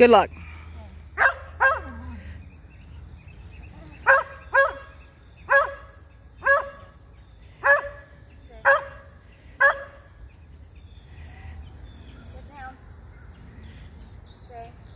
Good luck. Stay.